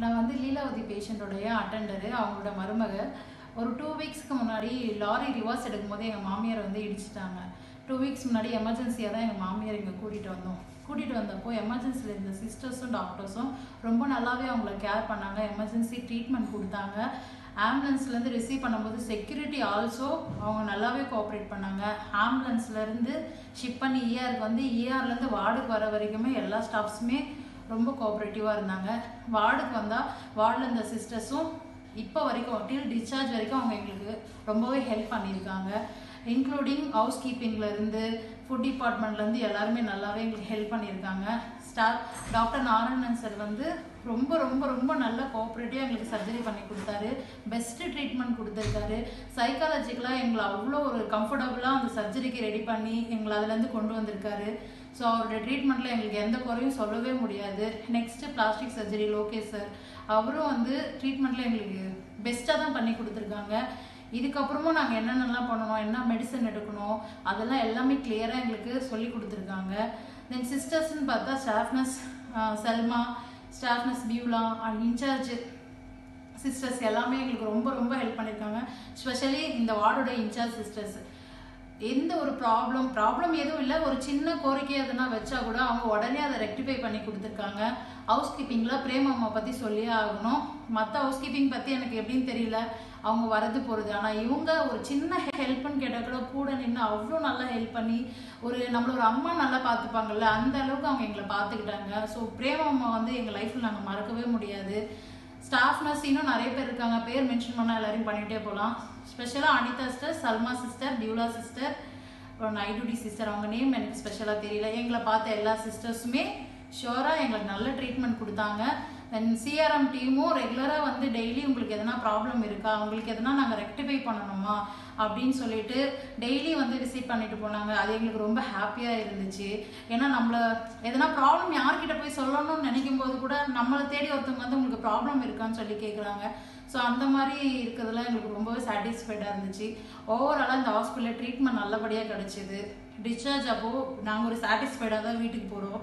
நான் வந்து லீலாவதி பேஷண்ட்டோடைய அட்டெண்டரு அவங்களோட மருமக. ஒரு டூ வீக்ஸ்க்கு முன்னாடி லாரி ரிவர்ஸ் எடுக்கும்போது எங்கள் மாமியார் வந்து இடிச்சிட்டாங்க. டூ வீக்ஸ் முன்னாடி எமர்ஜென்சியாக தான் எங்கள் மாமியார் இங்கே கூட்டிகிட்டு வந்தோம். கூட்டிகிட்டு வந்தப்போ எமர்ஜென்சியில் இருந்த சிஸ்டர்ஸும் டாக்டர்ஸும் ரொம்ப நல்லாவே அவங்கள கேர் பண்ணாங்க. எமர்ஜென்சி ட்ரீட்மெண்ட் கொடுத்தாங்க. ஆம்புலன்ஸ்லேருந்து ரிசீவ் பண்ணும்போது செக்யூரிட்டி ஆல்சோ அவங்க நல்லாவே கோஆப்ரேட் பண்ணாங்க. ஆம்புலன்ஸ்லேருந்து ஷிப் பண்ணி இஆருக்கு வந்து இஆர்லேருந்து வார்டுக்கு வர வரைக்குமே எல்லா ஸ்டாஃப்ஸுமே ரொம்ப கோஆப்ரேட்டிவாக இருந்தாங்க. வார்டுக்கு வந்தால் வார்டில் இருந்த சிஸ்டர்ஸும் இப்போ வரைக்கும் டில் டிஸ்சார்ஜ் வரைக்கும் அவங்க எங்களுக்கு ரொம்பவே ஹெல்ப் பண்ணியிருக்காங்க. இன்க்ளூடிங் ஹவுஸ் கீப்பிங்லேருந்து ஃபுட் டிபார்ட்மெண்ட்லேருந்து எல்லாருமே நல்லாவே எங்களுக்கு ஹெல்ப் பண்ணியிருக்காங்க. ஸ்டாஃப் டாக்டர் நாராயணன் சார் வந்து ரொம்ப ரொம்ப ரொம்ப நல்ல கோஆப்ரேட்டிவாக எங்களுக்கு சர்ஜரி பண்ணி கொடுத்தாரு. பெஸ்ட்டு ட்ரீட்மெண்ட் கொடுத்துருக்காரு. சைக்காலஜிக்கலாக எங்களை அவ்வளோ ஒரு கம்ஃபர்டபுளாக அந்த சர்ஜரிக்கு ரெடி பண்ணி எங்களை அதுலேருந்து கொண்டு வந்திருக்காரு. ஸோ அவரோட ட்ரீட்மெண்ட்டில் எங்களுக்கு எந்த குறையும் சொல்லவே முடியாது. நெக்ஸ்ட்டு பிளாஸ்டிக் சர்ஜரி லோகே சார் அவரும் வந்து ட்ரீட்மெண்ட்டில் எங்களுக்கு பெஸ்ட்டாக தான் பண்ணி கொடுத்துருக்காங்க. இதுக்கப்புறமும் நாங்கள் என்னென்னலாம் பண்ணணும் என்ன மெடிசன் எடுக்கணும் அதெல்லாம் எல்லாமே கிளியராக எங்களுக்கு சொல்லி கொடுத்துருக்காங்க. தென் சிஸ்டர்ஸ்னு பார்த்தா staff nurse Selma staff nurse Beulah and incharge sisters எல்லாமே எங்களுக்கு ரொம்ப ரொம்ப ஹெல்ப் பண்ணியிருக்காங்க ஸ்பெஷலி இந்த வார்டோட இன்சார்ஜ் சிஸ்டர்ஸ் எந்த ஒரு ப்ராப்ளம் ப்ராப்ளம் எதுவும் இல்லை. ஒரு சின்ன கோரிக்கை எதுனா வச்சா கூட அவங்க உடனே அதை ரெக்டிஃபை பண்ணி கொடுத்துருக்காங்க. ஹவுஸ் கீப்பிங்கில் பிரேம் அம்மா பற்றி சொல்லியே ஆகணும். மற்ற ஹவுஸ் கீப்பிங் பற்றி எனக்கு எப்படின்னு தெரியல. அவங்க வரது போகிறது ஆனால் இவங்க ஒரு சின்ன ஹெல்ப்னு கேட்டால் கூட கூட நின்று அவ்வளோ நல்லா ஹெல்ப் பண்ணி ஒரு நம்மள ஒரு அம்மா நல்லா பார்த்துப்பாங்கல்ல அந்த அளவுக்கு அவங்க எங்களை பார்த்துக்கிட்டாங்க ஸோ பிரேம் அம்மா வந்து எங்கள் லைஃப்பில் நாங்கள் மறக்கவே முடியாது. ஸ்டாஃப் நர்ஸ் இன்னும் நிறைய பேர் இருக்காங்க. பேர் மென்ஷன் பண்ணால் எல்லாரையும் பண்ணிகிட்டே போகலாம். ஸ்பெஷலாக Anitha sister Salma sister டியூலா sister அப்புறம் நைடுடி சிஸ்டர் அவங்க நேம் எனக்கு ஸ்பெஷலாக தெரியல. எங்களை பார்த்த எல்லா சிஸ்டர்ஸுமே ஷியோராக எங்களுக்கு நல்ல ட்ரீட்மெண்ட் கொடுத்தாங்க. தென் சிஆர்எம் டீமும் ரெகுலராக வந்து டெய்லி உங்களுக்கு எதனா ப்ராப்ளம் இருக்கா? உங்களுக்கு எதனா நாங்கள் ரெக்டிஃபை பண்ணணுமா? அப்படின்னு சொல்லிட்டு டெய்லி வந்து விசிட் பண்ணிட்டு போனாங்க. அது எங்களுக்கு ரொம்ப ஹாப்பியாக இருந்துச்சு. ஏன்னா நம்மள எதனா ப்ராப்ளம் யார்கிட்ட போய் சொல்லணும்னு நினைக்கும் போது கூட நம்மளை தேடி ஒருத்தவங்க வந்து உங்களுக்கு ப்ராப்ளம் இருக்கான்னு சொல்லி கேட்குறாங்க ஸோ அந்த மாதிரி இருக்கிறதுலாம் எங்களுக்கு ரொம்பவே சாட்டிஸ்ஃபைடாக இருந்துச்சு. ஓவராலாக இந்த ஹாஸ்பிட்டலில் ட்ரீட்மெண்ட் நல்லபடியாக கிடச்சிது. டிஸ்சார்ஜ் அப்போது நாங்கள் ஒரு சாட்டிஸ்ஃபைடாக தான் வீட்டுக்கு போகிறோம்